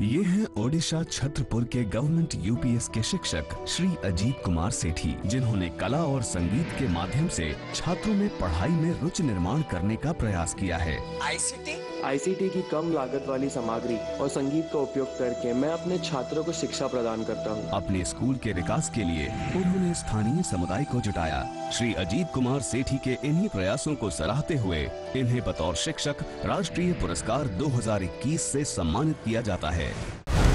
ये हैं ओडिशा छत्रपुर के गवर्नमेंट यूपीएस के शिक्षक श्री अजीत कुमार सेठी जिन्होंने कला और संगीत के माध्यम से छात्रों में पढ़ाई में रुचि निर्माण करने का प्रयास किया है। आईसीटी? आईसीटी की कम लागत वाली सामग्री और संगीत का उपयोग करके मैं अपने छात्रों को शिक्षा प्रदान करता हूँ। अपने स्कूल के विकास के लिए उन्होंने स्थानीय समुदाय को जुटाया। श्री अजीत कुमार सेठी के इन्हीं प्रयासों को सराहते हुए इन्हें बतौर शिक्षक राष्ट्रीय पुरस्कार 2021 से सम्मानित किया जाता है। FM.